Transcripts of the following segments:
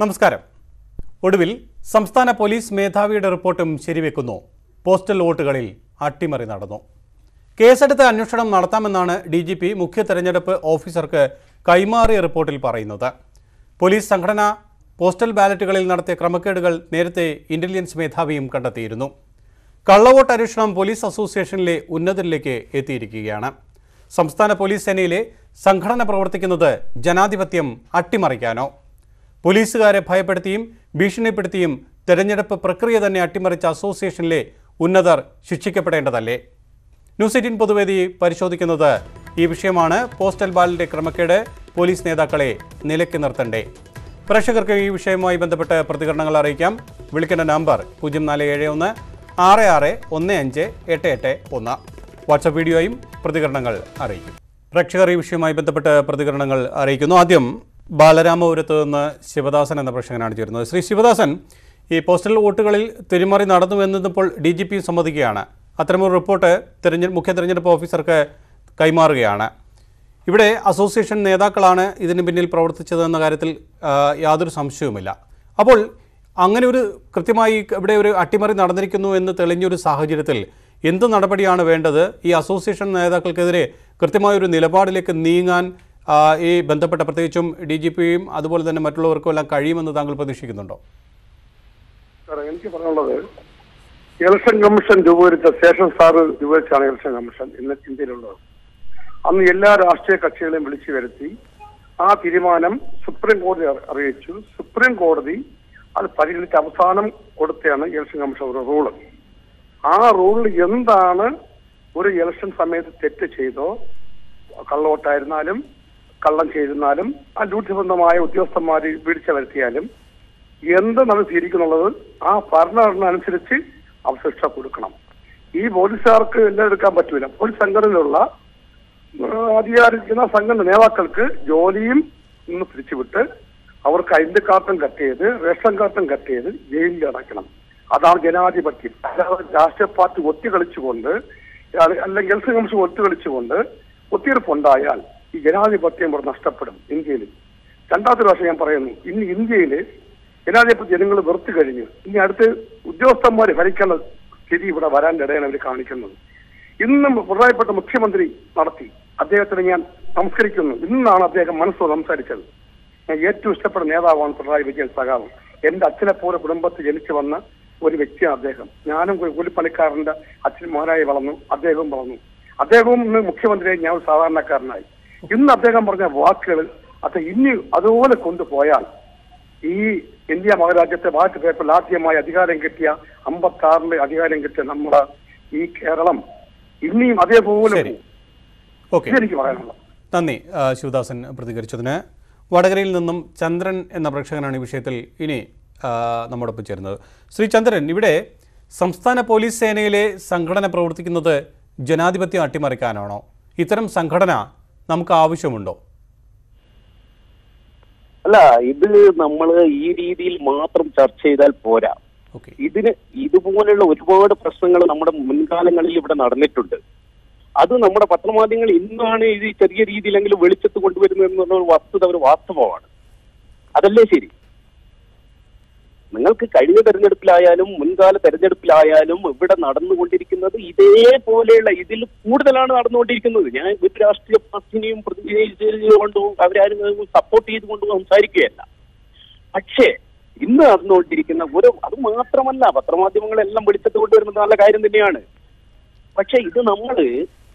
നമസ്കാരം. ഒടുവിൽ സംസ്ഥാന പോലീസ് മേധാവിയുടെ റിപ്പോർട്ടും ശരിവെക്കുന്നു. പോസ്റ്റൽ വോട്ടുകളിൽ അട്ടിമറി നടന്നു. കേസെടുത്ത് അന്വേഷണം നടത്താമെന്നാണ് ഡി ജി പി മുഖ്യ തെരഞ്ഞെടുപ്പ് ഓഫീസർക്ക് കൈമാറിയ റിപ്പോർട്ടിൽ പറയുന്നത്. പോലീസ് സംഘടന പോസ്റ്റൽ ബാലറ്റുകളിൽ നടത്തിയ ക്രമക്കേടുകൾ നേരത്തെ ഇന്റലിജൻസ് മേധാവിയും കണ്ടെത്തിയിരുന്നു. കള്ളവോട്ട് അന്വേഷണം പോലീസ് അസോസിയേഷനിലെ ഉന്നതരിലേക്ക് എത്തിയിരിക്കുകയാണ്. സംസ്ഥാന പോലീസ് സേനയിലെ സംഘടന പ്രവർത്തിക്കുന്നത് ജനാധിപത്യം അട്ടിമറിക്കാനോ പോലീസുകാരെ ഭയപ്പെടുത്തിയും ഭീഷണിപ്പെടുത്തിയും തെരഞ്ഞെടുപ്പ് പ്രക്രിയ തന്നെ അട്ടിമറിച്ച അസോസിയേഷനിലെ ഉന്നതർ ശിക്ഷിക്കപ്പെടേണ്ടതല്ലേ? ന്യൂസ് എയ്റ്റീൻ പൊതുവേദി പരിശോധിക്കുന്നത് ഈ വിഷയമാണ്. പോസ്റ്റൽ ബാലറ്റ് ക്രമക്കേട് പോലീസ് നേതാക്കളെ നിലയ്ക്ക് നിർത്തണ്ടേ? പ്രേക്ഷകർക്ക് ഈ വിഷയവുമായി ബന്ധപ്പെട്ട് പ്രതികരണങ്ങൾ അറിയിക്കാം. വിളിക്കേണ്ട നമ്പർ പൂജ്യം നാല് ഏഴ് ഒന്ന് ആറ് ആറ് ഒന്ന് അഞ്ച് എട്ട് എട്ട് ഒന്ന്. വാട്സപ്പ് വീഡിയോയും പ്രതികരണങ്ങൾ അറിയിക്കും. പ്രേക്ഷകർ ഈ വിഷയവുമായി ബന്ധപ്പെട്ട് പ്രതികരണങ്ങൾ അറിയിക്കുന്നു. ആദ്യം ബാലരാമപുരത്ത് നിന്ന് ശിവദാസൻ എന്ന പ്രേക്ഷകനാണ് ചേരുന്നത്. ശ്രീ ശിവദാസൻ ഈ പോസ്റ്റൽ വോട്ടുകളിൽ തിരിമറി നടന്നു എന്നതിപ്പോൾ ഡി ജി പി സമ്മതിക്കുകയാണ്. അത്തരമൊരു റിപ്പോർട്ട് തെരഞ്ഞെ മുഖ്യ തിരഞ്ഞെടുപ്പ് ഓഫീസർക്ക് കൈമാറുകയാണ്. ഇവിടെ അസോസിയേഷൻ നേതാക്കളാണ് ഇതിന് പിന്നിൽ പ്രവർത്തിച്ചതെന്ന കാര്യത്തിൽ യാതൊരു സംശയവുമില്ല. അപ്പോൾ അങ്ങനെ ഒരു കൃത്യമായി ഇവിടെ ഒരു അട്ടിമറി നടന്നിരിക്കുന്നു എന്ന് തെളിഞ്ഞൊരു സാഹചര്യത്തിൽ എന്ത് നടപടിയാണ് വേണ്ടത്? ഈ അസോസിയേഷൻ നേതാക്കൾക്കെതിരെ കൃത്യമായൊരു നിലപാടിലേക്ക് നീങ്ങാൻ ഈ ബന്ധപ്പെട്ട പ്രത്യേകിച്ചും ഡി ജി പിയും അതുപോലെ തന്നെ മറ്റുള്ളവർക്കും എല്ലാം കഴിയുമെന്ന് താങ്കൾ പ്രതീക്ഷിക്കുന്നുണ്ടോ? എനിക്ക് പറയാനുള്ളത് ഇലക്ഷൻ കമ്മീഷൻ രൂപീകരിച്ച ശേഷം സാർ രൂപീകരിച്ചാണ് ഇലക്ഷൻ കമ്മീഷൻ ഇന്ന് ഇന്ത്യയിലുള്ളത്. അന്ന് എല്ലാ രാഷ്ട്രീയ കക്ഷികളെയും വിളിച്ചു വരുത്തി ആ തീരുമാനം സുപ്രീം കോടതി അറി- അറിയിച്ചു. സുപ്രീം കോടതി അത് പരിഗണിച്ച് അവസാനം കൊടുത്തതാണ് ഇലക്ഷൻ കമ്മീഷൻ ഒരു റൂൾ. ആ റൂളിൽ എന്താണ് ഒരു ഇലക്ഷൻ സമയത്ത് തെറ്റ് ചെയ്തോ കള്ളവോട്ടായിരുന്നാലും കള്ളം ചെയ്തിരുന്നാലും ആ ഡ്യൂട്ടിബന്ധമായ ഉദ്യോഗസ്ഥന്മാർ വീഴ്ച വരുത്തിയാലും എന്ത് നമ്മൾ തീരിക്കുന്നുള്ളത് ആ ഭരണഘടന അനുസരിച്ച് അവർ കൊടുക്കണം. ഈ പോലീസുകാർക്ക് എല്ലാം എടുക്കാൻ പറ്റൂല. പോലീസ് സംഘടനയിലുള്ള അധികാരിക്കുന്ന സംഘടന നേതാക്കൾക്ക് ജോലിയും നിന്ന് പിരിച്ചുവിട്ട് അവർക്ക് അതിന്റെ കാർഡും കട്ട് ചെയ്ത് റേഷൻ കാർഡും കട്ട് ചെയ്ത് ജയിലിൽ അടയ്ക്കണം. അതാണ് ജനാധിപത്യം. അല്ലാതെ രാഷ്ട്രീയ പാർട്ടി ഒത്തുകളിച്ചുകൊണ്ട് കളിച്ചുകൊണ്ട് അല്ലെങ്കിൽ എൽസി കമ്മീഷൻ ഒത്തുകളിച്ചുകൊണ്ട് ഈ ജനാധിപത്യം ഇവിടെ നഷ്ടപ്പെടും ഇന്ത്യയിൽ. രണ്ടാമത്തെ പ്രാവശ്യം ഞാൻ പറയുന്നു ഇന്ന് ഇന്ത്യയിൽ ജനാധിപത്യ ജനങ്ങൾ വെറുത്തു കഴിഞ്ഞു ഇനി അടുത്ത് ഉദ്യോഗസ്ഥന്മാർ ഭരിക്കേണ്ട സ്ഥിതി ഇവിടെ വരാൻ ഇടയാണ് അവർ കാണിക്കുന്നത്. ഇന്നും പ്രധാനപ്പെട്ട മുഖ്യമന്ത്രി നടത്തി. അദ്ദേഹത്തിന് ഞാൻ സംസ്കരിക്കുന്നു. ഇന്നാണ് അദ്ദേഹം മനസ്സോ സംസാരിച്ചത്. ഞാൻ ഏറ്റവും ഇഷ്ടപ്പെട്ട നേതാവാണ് പിണറായി വിജയൻ സഖാവ്. എന്റെ അച്ഛനെ പോലെ കുടുംബത്തിൽ ജനിച്ചു വന്ന ഒരു വ്യക്തിയാണ് അദ്ദേഹം. ഞാനും കൂലിപ്പണിക്കാരന്റെ അച്ഛൻ മോനായി വളർന്നു. അദ്ദേഹവും വളർന്നു. അദ്ദേഹവും മുഖ്യമന്ത്രിയായി ഞാൻ സാധാരണക്കാരനായി. ഇന്ന് അദ്ദേഹം പറഞ്ഞ വാക്കുകൾ അത് ഇനി അതുപോലെ കൊണ്ടുപോയാൽ ഈ ഇന്ത്യ മഹാരാജ്യത്തെ ബാലറ്റ് പേപ്പർ ആദ്യമായി അധികാരം കിട്ടിയ അമ്പത്തി ആറിൽ അധികാരം കിട്ടിയ നമ്മുടെ ഈ കേരളം ഇനിയും അതേപോലെ എനിക്ക്. പറയാനുള്ളത്. നന്ദി ശിവദാസൻ പ്രതികരിച്ചതിന്. വടകരയിൽ നിന്നും ചന്ദ്രൻ എന്ന പ്രേക്ഷകനാണ് ഈ വിഷയത്തിൽ ഇനി നമ്മോടൊപ്പം ചേരുന്നത്. ശ്രീ ചന്ദ്രൻ ഇവിടെ സംസ്ഥാന പോലീസ് സേനയിലെ സംഘടന പ്രവർത്തിക്കുന്നത് ജനാധിപത്യം അട്ടിമറിക്കാനാണോ? ഇത്തരം സംഘടന നമുക്ക് ആവശ്യമുണ്ടോ? അല്ല ഇത് നമ്മൾ ഈ രീതിയിൽ മാത്രം ചർച്ച ചെയ്താൽ പോരാ. ഇതിന് ഇതുപോലെയുള്ള ഒരുപാട് പ്രശ്നങ്ങൾ നമ്മുടെ മുൻകാലങ്ങളിൽ ഇവിടെ നടന്നിട്ടുണ്ട്. അത് നമ്മുടെ പത്രമാധ്യമങ്ങൾ ഇന്നാണ് ഇത് ചെറിയ രീതിയിലെങ്കിലും വെളിച്ചത്ത് കൊണ്ടുവരുന്നത് എന്നുള്ള ഒരു വസ്തുത ഒരു വാസ്തവമാണ്. അതല്ലേ ശരി? നിങ്ങൾക്ക് കഴിഞ്ഞ തെരഞ്ഞെടുപ്പിലായാലും മുൻകാല തെരഞ്ഞെടുപ്പിലായാലും ഇവിടെ നടന്നുകൊണ്ടിരിക്കുന്നത് ഇതേപോലെയുള്ള ഇതിൽ കൂടുതലാണ് നടന്നുകൊണ്ടിരിക്കുന്നത്. ഞാൻ ഒരു രാഷ്ട്രീയ പാർട്ടിനെയും പ്രതിനിധീകരിച്ചുകൊണ്ടോ അവരാരും സപ്പോർട്ട് ചെയ്തുകൊണ്ടോ സംസാരിക്കുകയല്ല. പക്ഷേ ഇന്ന് നടന്നുകൊണ്ടിരിക്കുന്ന ഒരു അത് മാത്രമല്ല പത്രമാധ്യമങ്ങളെല്ലാം വെളിച്ചത്ത് കൊണ്ടുവരുന്നത് നല്ല കാര്യം തന്നെയാണ്. പക്ഷെ ഇത് നമ്മൾ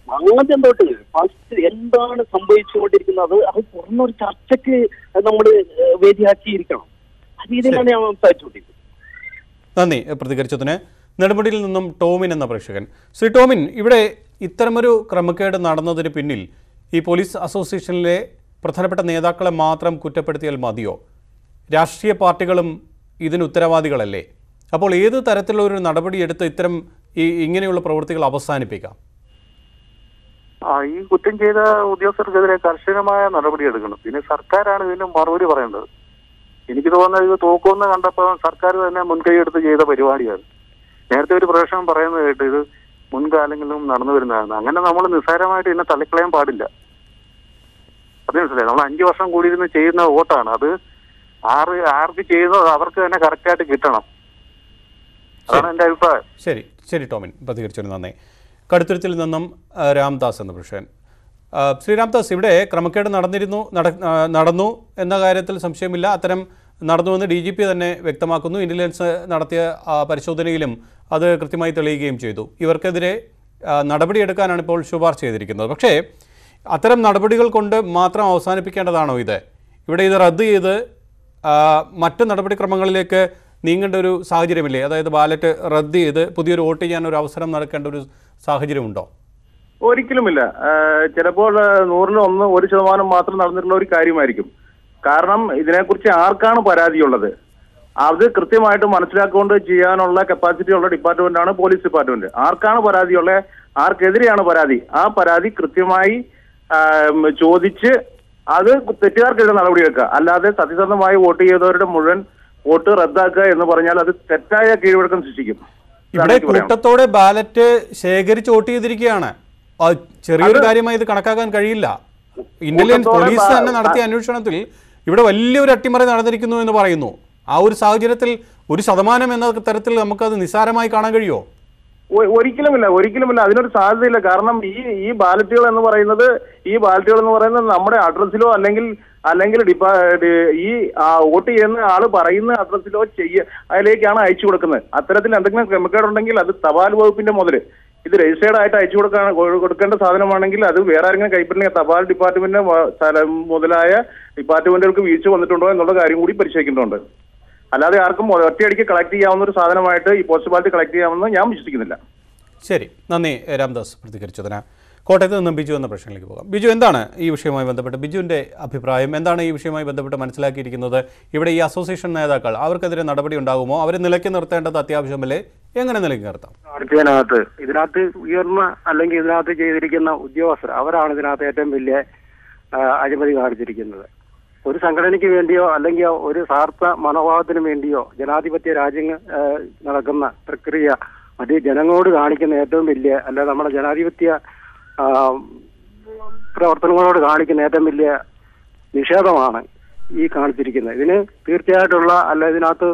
ആദ്യം തൊട്ട് ഫസ്റ്റ് എന്താണ് സംഭവിച്ചുകൊണ്ടിരിക്കുന്നത് അത് തുറന്നൊരു ചർച്ചയ്ക്ക് നമ്മൾ വേദിയാക്കിയിരിക്കണം. രീതിയിലാണ് ഞാൻ സംസാരിച്ചുകൊണ്ടിരിക്കുന്നത്. നന്ദി പ്രതികരിച്ചതിന്. നെടുമുടിയിൽ നിന്നും ടോമിൻ എന്ന പ്രേക്ഷകൻ. ശ്രീ ടോമിൻ ഇവിടെ ഇത്തരമൊരു ക്രമക്കേട് നടന്നതിന് പിന്നിൽ ഈ പോലീസ് അസോസിയേഷനിലെ പ്രധാനപ്പെട്ട നേതാക്കളെ മാത്രം കുറ്റപ്പെടുത്തിയാൽ മതിയോ? രാഷ്ട്രീയ പാർട്ടികളും ഇതിന് ഉത്തരവാദികളല്ലേ? അപ്പോൾ ഏത് തരത്തിലുള്ള ഒരു നടപടിയെടുത്ത് ഇത്തരം ഈ ഇങ്ങനെയുള്ള പ്രവൃത്തികൾ അവസാനിപ്പിക്കാം? ആ ഈ കുറ്റം ചെയ്ത ഉദ്യോഗസ്ഥർക്കെതിരെ കർശനമായ നടപടി എടുക്കണം. പിന്നെ സർക്കാരാണ് ഇതിന് മറുപടി പറയേണ്ടത്. എനിക്ക് തോന്നുന്നത് ഇത് തോക്കുമെന്ന് കണ്ടപ്പോൾ സർക്കാർ തന്നെ മുൻകൈ എടുത്ത് ചെയ്ത പരിപാടിയാണ്. നേരത്തെ ഒരു പ്രവേശനം പറയുന്നത് കേട്ട് ഇത് മുൻകാലങ്ങളിലും നടന്നു വരുന്നതാണ്. അങ്ങനെ നമ്മൾ നിസ്സാരമായിട്ട് ഇതിനെ തള്ളിക്കളയാൻ പാടില്ല. അത് മനസ്സിലായി? നമ്മൾ അഞ്ചു വർഷം കൂടി ഇരുന്ന് ചെയ്യുന്ന വോട്ടാണ്. അത് ആറ് ആർക്ക് ചെയ്യുന്നത് അവർക്ക് തന്നെ കറക്റ്റായിട്ട് കിട്ടണം. അതാണ് എന്റെ അഭിപ്രായം. ശരി. ശരി ടോമിൻ. പ്രതികരിച്ചു നന്ദി. കടുത്തുരുത്തിൽ നിന്നും രാംദാസ് എന്ന പുരുഷൻ. ആ, ദാസ് ഇവിടെ ക്രമക്കേട് നടന്നിരുന്നു നടന്നു എന്ന കാര്യത്തിൽ സംശയമില്ല. അത്തരം നടന്നുവെന്ന് ഡി ജി പി തന്നെ വ്യക്തമാക്കുന്നു. ഇന്റലിജൻസ് നടത്തിയ പരിശോധനയിലും അത് കൃത്യമായി തെളിയുകയും ചെയ്തു. ഇവർക്കെതിരെ നടപടിയെടുക്കാനാണ് ഇപ്പോൾ ശുപാർശ ചെയ്തിരിക്കുന്നത്. പക്ഷേ അത്തരം നടപടികൾ കൊണ്ട് മാത്രം അവസാനിപ്പിക്കേണ്ടതാണോ ഇത്? ഇവിടെ ഇത് റദ്ദ് ചെയ്ത് മറ്റു മറ്റ് നടപടിക്രമങ്ങളിലേക്ക് നീങ്ങേണ്ട ഒരു സാഹചര്യമില്ലേ? അതായത് ബാലറ്റ് റദ്ദ് ചെയ്ത് പുതിയൊരു വോട്ട് ചെയ്യാൻ ഒരു അവസരം നടക്കേണ്ട ഒരു സാഹചര്യമുണ്ടോ? ഒരിക്കലുമില്ല. ചിലപ്പോൾ നൂറിന് നൂറിൽ ഒന്ന് ഒരു ശതമാനം മാത്രം നടന്നിട്ടുള്ള ഒരു കാര്യമായിരിക്കും. കാരണം ഇതിനെക്കുറിച്ച് ആർക്കാണ് പരാതിയുള്ളത്? അത് കൃത്യമായിട്ട് മനസ്സിലാക്കിക്കൊണ്ട് ചെയ്യാനുള്ള കപ്പാസിറ്റി ഉള്ള ഡിപ്പാർട്ട്മെന്റാണ് പോലീസ് ഡിപ്പാർട്ട്മെന്റ് ആർക്കാണ് പരാതിയുള്ളത് ആർക്കെതിരെയാണ് പരാതി. ആ പരാതി കൃത്യമായി ചോദിച്ച് അത് തെറ്റുകാർക്കെതിരെ നടപടിയെടുക്കുക. അല്ലാതെ സത്യസന്ധമായി വോട്ട് ചെയ്തവരുടെ മുഴുവൻ വോട്ട് റദ്ദാക്കുക എന്ന് പറഞ്ഞാൽ അത് തെറ്റായ കീഴ്വഴക്കം സൃഷ്ടിക്കും. ഇവിടെ കൂട്ടത്തോടെ ബാലറ്റ് ശേഖരിച്ച് വോട്ട് ചെയ്തിരിക്കുകയാണ്. ചെറിയൊരു കാര്യമായി ഇത് കണക്കാക്കാൻ കഴിയില്ല. ഇന്റലിജൻസ് പോലീസ് തന്നെ നടത്തിയ അന്വേഷണത്തിൽ ഇവിടെ വലിയൊരു അട്ടിമറി നടന്നിരിക്കുന്നു എന്ന് പറയുന്നു. ആ ഒരു സാഹചര്യത്തിൽ ഒരു ശതമാനം എന്ന തരത്തിൽ നമുക്കത് നിസ്സാരമായി കാണാൻ കഴിയുമോ? ഒരിക്കലുമില്ല ഒരിക്കലുമില്ല. അതിനൊരു സാധ്യതയില്ല. കാരണം ഈ ഈ ബാലറ്റുകൾ എന്ന് പറയുന്നത് ഈ ബാലറ്റുകൾ എന്ന് പറയുന്നത് നമ്മുടെ അഡ്രസ്സിലോ അല്ലെങ്കിൽ അല്ലെങ്കിൽ ഡിപ്പാ ഈ വോട്ട് ചെയ്യുന്ന ആൾ പറയുന്ന അഡ്രസ്സിലോ ചെയ്യ അതിലേക്കാണ് അയച്ചു കൊടുക്കുന്നത്. അത്തരത്തിൽ എന്തെങ്കിലും ക്രമക്കേട് ഉണ്ടെങ്കിൽ അത് തപാൽ വകുപ്പിന്റെ മുതൽ. ഇത് രജിസ്റ്റേർഡ് ആയിട്ട് അയച്ചു കൊടുക്കാൻ കൊടുക്കേണ്ട സാധനമാണെങ്കിൽ അത് വേറെ ആരെങ്കിലും കൈപ്പറ്റില്ലെങ്കിൽ തപാൽ ഡിപ്പാർട്ട്മെന്റ് സ്ഥലം മുതലായ ഡിപ്പാർട്ട്മെന്റുകൾക്ക് വീഴ്ച വന്നിട്ടുണ്ടോ എന്നുള്ള കാര്യം കൂടി പരിശോധിക്കേണ്ടതുണ്ട്. അല്ലാതെ ആർക്കും ഒറ്റയടിക്ക് കളക്ട് ചെയ്യാവുന്ന ഒരു സാധനമായിട്ട് ഈ പോസ്റ്റ് ബാലറ്റ് കളക്ട് ചെയ്യാമെന്ന് ഞാൻ വിശ്വസിക്കുന്നില്ല. ശരി. നന്ദി രാംദാസ് പ്രതികരിച്ചതിന്. കോട്ടയത്ത് നിന്നും ബിജു എന്ന പ്രശ്നത്തിലേക്ക് പോകാം. ബിജു എന്താണ് ഈ വിഷയവുമായി ബന്ധപ്പെട്ട് ബിജുവിന്റെ അഭിപ്രായം? എന്താണ് ഈ വിഷയവുമായി ബന്ധപ്പെട്ട് മനസ്സിലാക്കിയിരിക്കുന്നത്? ഇവിടെ ഈ അസോസിയേഷൻ നേതാക്കൾ അവർക്കെതിരെ നടപടി ഉണ്ടാകുമോ? അവരെ നിലയ്ക്ക് നിർത്തേണ്ടത് അത്യാവശ്യമല്ലേ? എങ്ങനെ നിലയ്ക്ക് നിർത്താം? ഇതിനകത്ത് ഇതിനകത്ത് ഉയർന്ന അല്ലെങ്കിൽ ഇതിനകത്ത് ചെയ്തിരിക്കുന്ന ഉദ്യോഗസ്ഥർ അവരാണ് ഇതിനകത്ത് ഏറ്റവും വലിയ അഴിമതി കാണിച്ചിരിക്കുന്നത്. ഒരു സംഘടനയ്ക്ക് വേണ്ടിയോ അല്ലെങ്കിൽ ഒരു സ്വാർത്ഥ മനോഭാവത്തിന് വേണ്ടിയോ ജനാധിപത്യ രാജ്യങ്ങൾ നടക്കുന്ന പ്രക്രിയ അത് ജനങ്ങളോട് കാണിക്കുന്ന ഏറ്റവും വലിയ അല്ല നമ്മുടെ ജനാധിപത്യ പ്രവർത്തനങ്ങളോട് കാണിക്കുന്ന ഏറ്റവും വലിയ നിഷേധമാണ് ഈ കാണിച്ചിരിക്കുന്നത്. ഇതിന് തീർച്ചയായിട്ടുള്ള അല്ല ഇതിനകത്ത്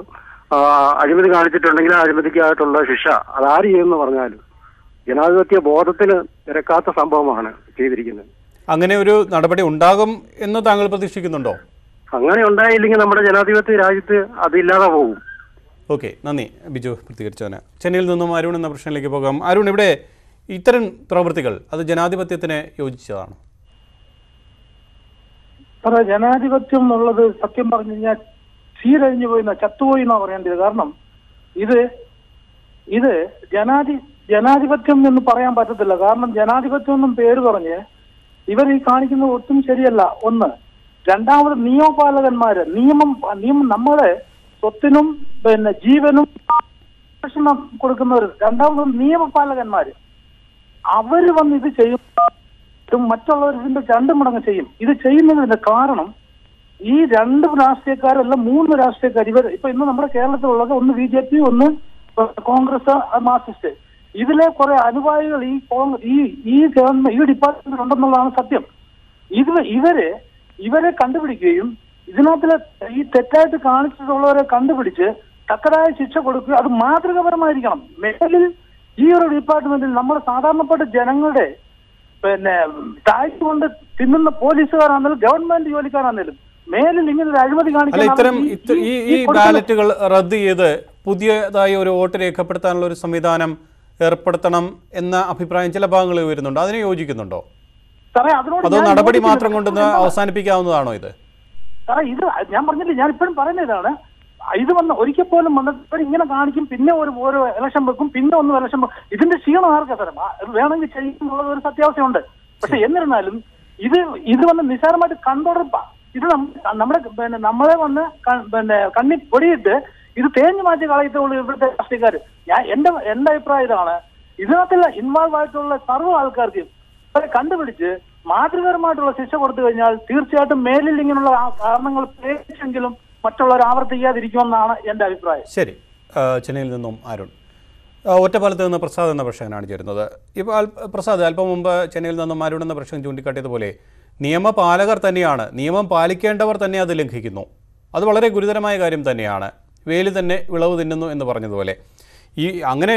അഴിമതി കാണിച്ചിട്ടുണ്ടെങ്കിൽ അഴിമതിക്കായിട്ടുള്ള ശിക്ഷ അതാര് ചെയ്യുമെന്ന് പറഞ്ഞാലും ജനാധിപത്യ ബോധത്തിന് നിരക്കാത്ത സംഭവമാണ് ചെയ്തിരിക്കുന്നത്. അങ്ങനെ ഒരു നടപടി ഉണ്ടാകും എന്ന് താങ്കൾ പ്രതീക്ഷിക്കുന്നുണ്ടോ? അങ്ങനെ ഉണ്ടായില്ലെങ്കിൽ നമ്മുടെ ജനാധിപത്യ രാജ്യത്ത് അതില്ലാതെ പോകും. ഓക്കെ നന്ദി. ബിജു പ്രതികരിച്ചവന് ചെന്നൈയിൽ നിന്നും അരുൺ എന്ന പ്രശ്നത്തിലേക്ക് പോകാം. അരുൺ ഇവിടെ ഇത്തരം പ്രവൃത്തികൾ അത് ജനാധിപത്യത്തിന് യോജിച്ചതാണ്. സാറേ ജനാധിപത്യം എന്നുള്ളത് സത്യം പറഞ്ഞു കഴിഞ്ഞാൽ ചീരഴിഞ്ഞു പോയി എന്നാ ചത്തുപോയി എന്നാ പറയേണ്ടത് കാരണം ഇത് ഇത് ജനാധി ജനാധിപത്യം എന്ന് പറയാൻ പറ്റത്തില്ല. കാരണം ജനാധിപത്യം എന്നും പേര് പറഞ്ഞ് ഇവർ ഈ കാണിക്കുന്നത് ഒട്ടും ശരിയല്ല. ഒന്ന് രണ്ടാമത് നിയമപാലകന്മാര് നിയമം നിയമം നമ്മുടെ സ്വത്തിനും പിന്നെ ജീവനും കൊടുക്കുന്നവർ. രണ്ടാമത് നിയമപാലകന്മാര്. അവർ വന്ന് ഇത് ചെയ്യും. മറ്റുള്ളവർ ഇതിന്റെ രണ്ട് മടങ്ങ് ചെയ്യും. ഇത് ചെയ്യുന്നതിന്റെ കാരണം ഈ രണ്ട് രാഷ്ട്രീയക്കാരല്ല മൂന്ന് രാഷ്ട്രീയക്കാർ ഇവർ ഇപ്പൊ ഇന്ന് നമ്മുടെ കേരളത്തിലുള്ളത് ഒന്ന് ബി ജെ പി ഒന്ന് കോൺഗ്രസ് മാർക്സിസ്റ്റ്. ഇതിലെ കുറെ അനുഭാവികൾ ഈ ഈ ഈ ഗവൺമെന്റ് ഈ ഡിപ്പാർട്ട്മെന്റ് ഉണ്ടെന്നുള്ളതാണ് സത്യം. ഇത് ഇവർ ഇവരെ കണ്ടുപിടിക്കുകയും ഇതിനകത്തിലെ ഈ തെറ്റായിട്ട് കാണിച്ചിട്ടുള്ളവരെ കണ്ടുപിടിച്ച് തക്കതായ ശിക്ഷ കൊടുക്കുക അത് മാതൃകപരമായിരിക്കണം. മേലിൽ ഈ ഒരു ഡിപ്പാർട്ട്മെന്റിൽ നമ്മുടെ സാധാരണപ്പെട്ട ജനങ്ങളുടെ പിന്നെ ടാക്സ് കൊണ്ട് തിന്നുന്ന പോലീസുകാരാണെങ്കിലും ഗവൺമെന്റ് ജോലിക്കാരാണെങ്കിലും മേലിൽ ഇങ്ങനെ ഒരു അഴിമതി കാണിക്കാൻ ഇത്തരം ഈ ഈ ബാലറ്റുകൾ റദ്ദ് ചെയ്ത് പുതിയതായി ഒരു വോട്ട് രേഖപ്പെടുത്താനുള്ള ഒരു സംവിധാനം ഏർപ്പെടുത്തണം എന്ന അഭിപ്രായം ചില ഭാഗങ്ങളിൽ വരുന്നുണ്ട്. അതിനെ യോജിക്കുന്നുണ്ടോ? അതോ നടപടി മാത്രം കൊണ്ടൊന്ന് അവസാനിപ്പിക്കാവുന്നതാണോ ഇത്? സാറേ ഇത് ഞാൻ പറഞ്ഞില്ലേ ഞാൻ ഇപ്പോഴും പറയുന്നതാണ്. ഇത് വന്ന് ഒരിക്കൽ പോലും വന്നിട്ട് ഇങ്ങനെ കാണിക്കും പിന്നെ ഒരു ഓരോ ഇലക്ഷൻ വെക്കും പിന്നെ ഒന്ന് ഇലക്ഷൻ വെക്കും. ഇതിന്റെ ക്ഷീണം ആർക്കാ തരം വേണമെങ്കിൽ ചെയ്യുന്നുള്ളത് ഒരു സത്യാവസ്ഥയുണ്ട്. പക്ഷെ എന്നിരുന്നാലും ഇത് ഇത് വന്ന് നിസ്സാരമായിട്ട് കണ്ടുടർപ്പ ഇത് നമ്മുടെ പിന്നെ നമ്മളെ വന്ന് പിന്നെ കണ്ണി പൊടിയിട്ട് ഇത് തേഞ്ഞു മാറ്റി കളയത്തുള്ളൂ ഇവിടുത്തെ രാഷ്ട്രീയക്കാർ ഞാൻ എന്റെ എന്റെ അഭിപ്രായം ഇതാണ്. ഇതിനകത്തുള്ള ഇൻവോൾവ് ആയിട്ടുള്ള സർവ ആൾക്കാർക്ക് അവരെ കണ്ടുപിടിച്ച് മാതൃകപരമായിട്ടുള്ള ശിക്ഷ കൊടുത്തു കഴിഞ്ഞാൽ തീർച്ചയായിട്ടും മേലിൽ ഇങ്ങനെയുള്ള കാരണങ്ങൾ പ്രത്യേകിച്ചെങ്കിലും മറ്റുള്ളവർ ആവർത്തിക്കാതിരിക്കുമെന്നാണ് എന്റെ അഭിപ്രായം. ശരി. ചെന്നൈയിൽ നിന്നും അരുൺ. ഒറ്റപ്പാലത്ത് നിന്ന് പ്രസാദ് എന്ന പ്രശ്നമാണ് ചേരുന്നത്. ഇപ്പോൾ പ്രസാദ് അല്പം മുമ്പ് ചെന്നൈയിൽ നിന്നും അരുൺ എന്ന പ്രശ്നം ചൂണ്ടിക്കാട്ടിയതുപോലെ നിയമപാലകർ തന്നെയാണ് നിയമം പാലിക്കേണ്ടവർ തന്നെ അത് ലംഘിക്കുന്നു. അത് വളരെ ഗുരുതരമായ കാര്യം തന്നെയാണ്. വേലി തന്നെ വിളവ് തിന്നുന്നു എന്ന് പറഞ്ഞതുപോലെ. ഈ അങ്ങനെ